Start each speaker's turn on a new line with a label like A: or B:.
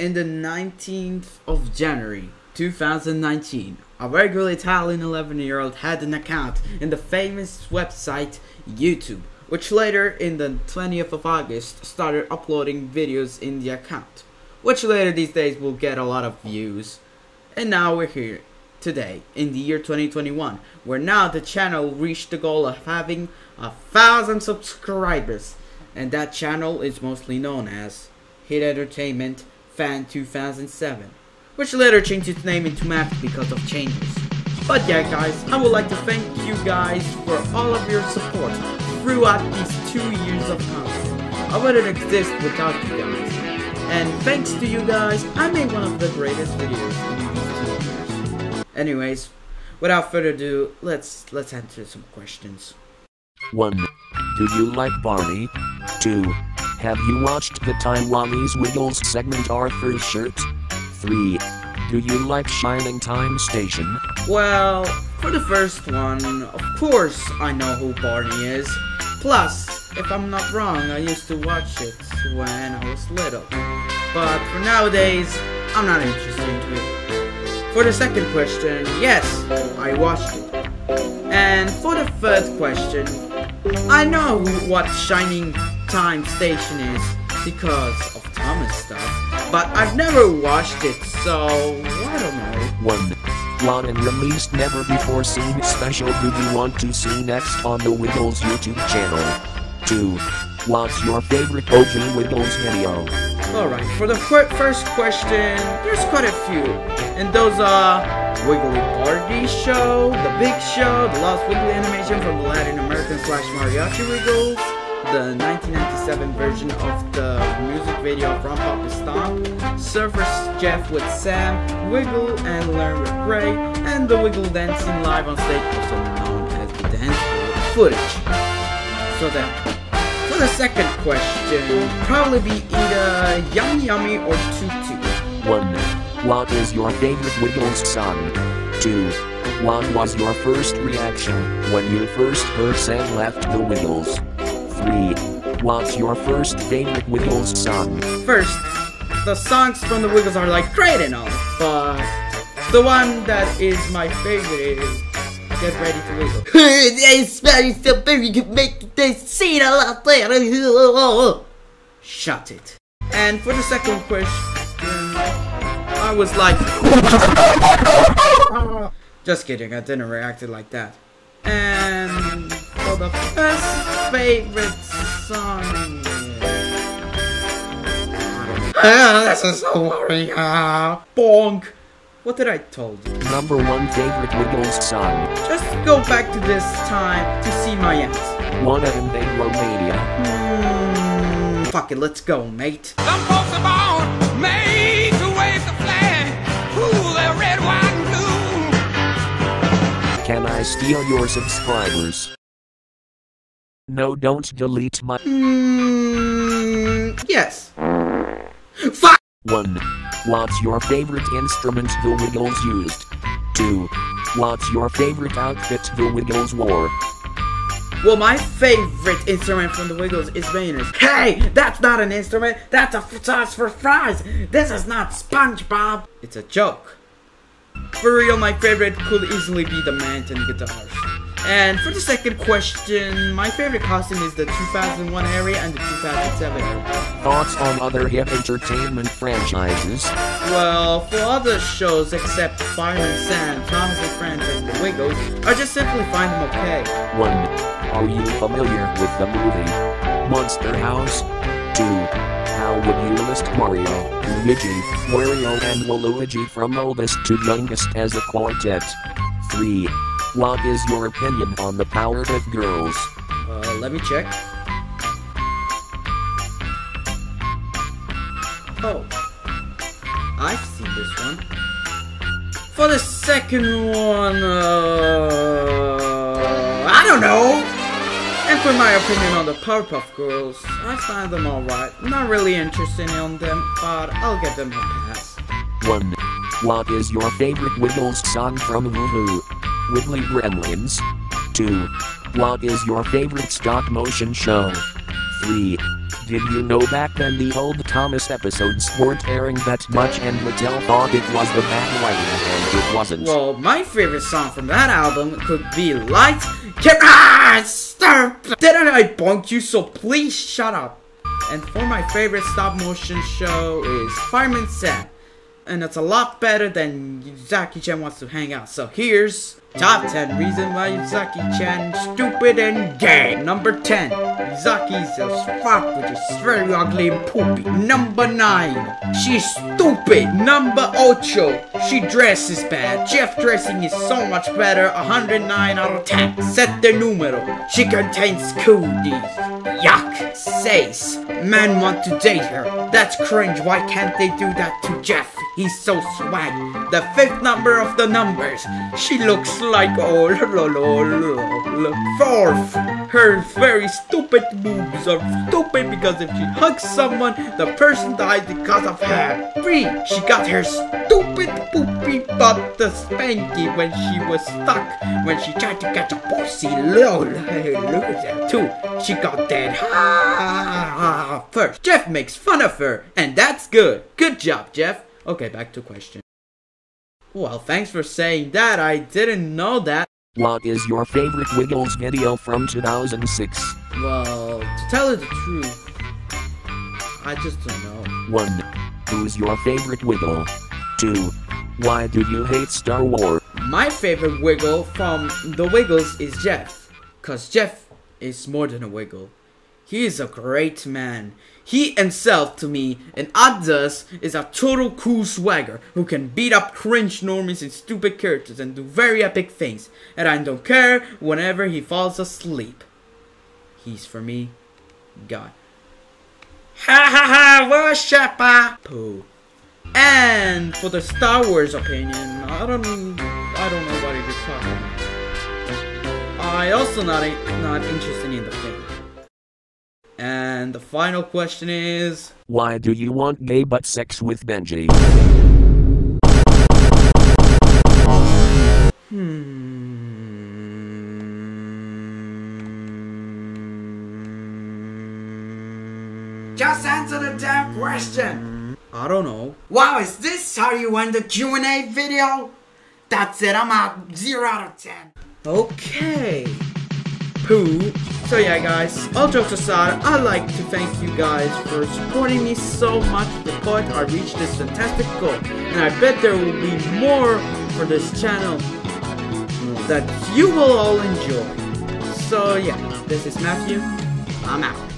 A: In the 19th of January 2019, a regular Italian 11 year old had an account in the famous website YouTube, which later, in the 20th of August, started uploading videos in the account, which later these days will get a lot of views. And now we're here today in the year 2021, where now the channel reached the goal of having a thousand subscribers, and that channel is mostly known as Hit Entertainment Fan 2007, which later changed its name into Map because of changes. But yeah, guys, I would like to thank you guys for all of your support throughout these two years of content. I wouldn't exist without you guys. And thanks to you guys, I made one of the greatest videos in these two years. Anyways, without further ado, let's let's answer some questions.
B: 1. Do you like Barney? 2. Have you watched the Time Wally's Wiggles segment Arthur's shirt? 3. Do you like Shining Time Station?
A: Well, for the first one, of course I know who Barney is. Plus, if I'm not wrong, I used to watch it when I was little. But for nowadays, I'm not interested in it. For the second question, yes, I watched it. And for the third question, I know what Shining Time Station is because of Thomas stuff, but I've never watched it, so I don't know.
B: 1. Lon and released never before seen special do you want to see next on the Wiggles YouTube channel? 2. What's your favorite OG Wiggles video?
A: Alright, for the fir- first question, there's quite a few. And those are Wiggly Party Show, The Big Show, The Lost Wiggly animation from the Latin American slash Mariachi Wiggles, the 1997 version of the music video from Papa Stomp, Surfers Jeff with Sam, Wiggle and Learn with Ray, and the Wiggle dancing live on stage, also known as the dance footage. So then, for the second question, probably be either Yummy Yummy or Tutu.
B: 1. What is your favorite Wiggles song? 2. What was your first reaction when you first heard Sam left the Wiggles? 3. What's your first favorite Wiggles song?
A: First, the songs from the Wiggles are like great and all, but the one that is my favorite is Get Ready to Wiggle.
C: It's very so very good make this scene a lot better.
A: Shut it. And for the second question, I was like, just kidding, I didn't react it like that. And for the first favorite song,
C: Ah, this is so worrying. Ah.
A: bonk. What did I told you?
B: Number 1 favorite Wiggles song?
A: Just go back to this time to see my answer.
B: 1 of Invade Romania.
A: Hmm, fuck it, let's go, mate.
D: Some folks are born made to wave the flag, rule their red, white, and blue.
B: Can I steal your subscribers? No, don't delete my.
A: Hmm, yes. Fuck!
B: 1. What's your favorite instrument the Wiggles used? 2. What's your favorite outfit the Wiggles wore?
A: Well, my favorite instrument from the Wiggles is Vayners. Hey, that's not an instrument. That's a sauce for fries. This is not SpongeBob. It's a joke. For real, my favorite could easily be the Maton guitars. And for the second question, my favorite costume is the 2001 area and the 2007 area.
B: Thoughts on other Hit Entertainment franchises?
A: Well, for other shows except Fireman Sam, Thomas and Friends, and the Wiggles, I just simply find them okay.
B: 1. Are you familiar with the movie Monster House? 2. How would you list Mario, Luigi, Wario, and Waluigi from oldest to youngest as a quartet? 3. What is your opinion on the Powerpuff Girls?
A: Uh, let me check. Oh. I've seen this one. For the second one, uh, I don't know. And for my opinion on the Powerpuff Girls, I find them alright. Not really interested in them, but I'll give them a pass.
B: 1. What is your favorite Wiggles song from Woohoo? Wiggly Gremlins? 2. What is your favorite stop motion show? 3. Did you know back then the old Thomas episodes weren't airing that much and Mattel thought it was the bad writing and it wasn't?
A: Well, my favorite song from that album could be Light. Lights, Camera, Stop! Didn't I bonk you, so please shut up. And for my favorite stop motion show is Fireman Sam. And it's a lot better than Uzaki Chan wants to hang out. So here's top 10 reason why Uzaki Chan stupid and gay. Number 10, Uzaki's a fuck which is very ugly and poopy. Number 9, she's stupid. Number 8, she dresses bad. Jeff dressing is so much better. 109 out of 10. Set the numero. She contains cooties. Yuck. Says, men want to date her. That's cringe. Why can't they do that to Jeff? He's so swag. The fifth number of the numbers. She looks like oh lo, lo, lo. Fourth, her very stupid moves are stupid because if she hugs someone, the person dies because of her. Three, she got her stupid poopy butt the spanky when she was stuck when she tried to catch a pussy. Lol, loser. Two, she got dead. Ha! First, Jeff makes fun of her, and that's good. Good job, Jeff. Okay, back to question. Well, thanks for saying that. I didn't know that.
B: What is your favorite Wiggles video from 2006?
A: Well, to tell you the truth, I just don't know.
B: 1. Who's your favorite Wiggle? 2. Why do you hate Star Wars?
A: My favorite Wiggle from the Wiggles is Jeff. Cause Jeff is more than a Wiggle. He is a great man. He himself, to me, and Oddus is a total cool swagger who can beat up cringe normies and stupid characters and do very epic things. And I don't care whenever he falls asleep. He's for me, God. Ha ha ha, worshipper! Pooh. And for the Star Wars opinion, I don't, I don't know what you're talking about. I also not not interested in the film. And the final question is,
B: Why do you want gay butt sex with Benji?
A: hmm. Just answer the damn question. I don't know.
C: Wow, is this how you end the Q&A video? That's it, I'm out. 0 out of 10.
A: Okay. Pooh. So yeah, guys. All jokes aside, I'd like to thank you guys for supporting me so much to point I reached this fantastic goal, and I bet there will be more for this channel that you will all enjoy. So yeah, this is Matthew. I'm out.